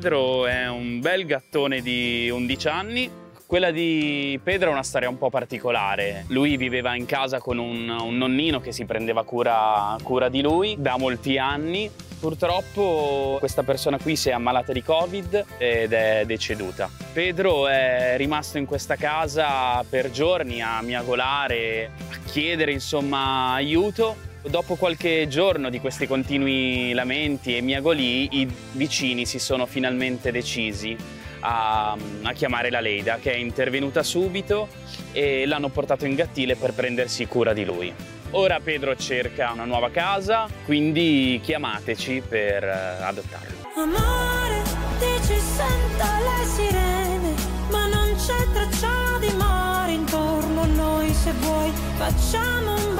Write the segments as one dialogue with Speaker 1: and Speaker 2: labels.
Speaker 1: Pedro è un bel gattone di 11 anni. Quella di Pedro è una storia un po' particolare. Lui viveva in casa con un, un nonnino che si prendeva cura, cura di lui da molti anni. Purtroppo questa persona qui si è ammalata di Covid ed è deceduta. Pedro è rimasto in questa casa per giorni a miagolare, a chiedere insomma aiuto Dopo qualche giorno di questi continui lamenti e miagoli, i vicini si sono finalmente decisi a, a, chiamare la Leida, che è intervenuta subito e l'hanno portato in gattile per prendersi cura di lui. Ora Pedro cerca una nuova casa, quindi chiamateci per uh, adottarlo. Amore, dici sento le sirene, ma non c'è traccia di mare intorno a noi. Se vuoi facciamo un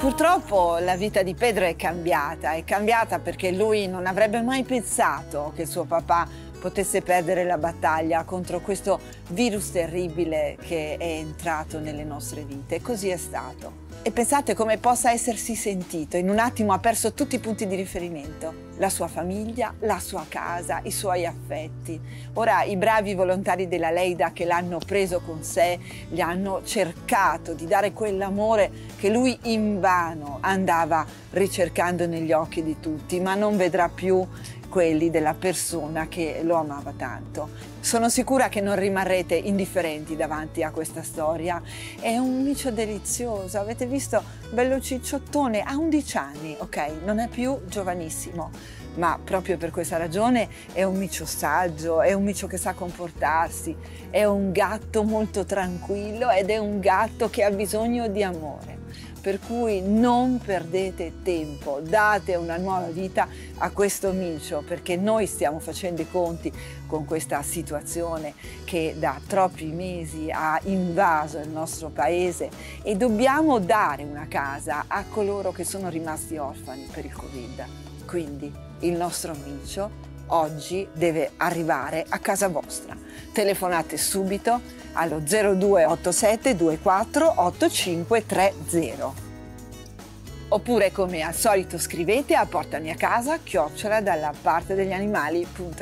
Speaker 2: Purtroppo la vita di Pedro è cambiata, è cambiata perché lui non avrebbe mai pensato che suo papà potesse perdere la battaglia contro questo virus terribile che è entrato nelle nostre vite. Così è stato. E pensate come possa essersi sentito. In un attimo ha perso tutti i punti di riferimento. La sua famiglia, la sua casa, i suoi affetti. Ora i bravi volontari della Leida che l'hanno preso con sé, gli hanno cercato di dare quell'amore che lui invano andava ricercando negli occhi di tutti, ma non vedrà più quelli della persona che lo amava tanto. Sono sicura che non rimarrete indifferenti davanti a questa storia. È un micio delizioso, avete visto? Bello cicciottone, ha 11 anni, ok? Non è più giovanissimo, ma proprio per questa ragione è un micio saggio, è un micio che sa comportarsi, è un gatto molto tranquillo ed è un gatto che ha bisogno di amore per cui non perdete tempo, date una nuova vita a questo micio perché noi stiamo facendo i conti con questa situazione che da troppi mesi ha invaso il nostro paese e dobbiamo dare una casa a coloro che sono rimasti orfani per il Covid. Quindi il nostro micio oggi deve arrivare a casa vostra. Telefonate subito allo 0287 24 8530. Oppure come al solito scrivete a portami a casa chiocciola dalla parte degli animali.it